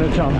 没有枪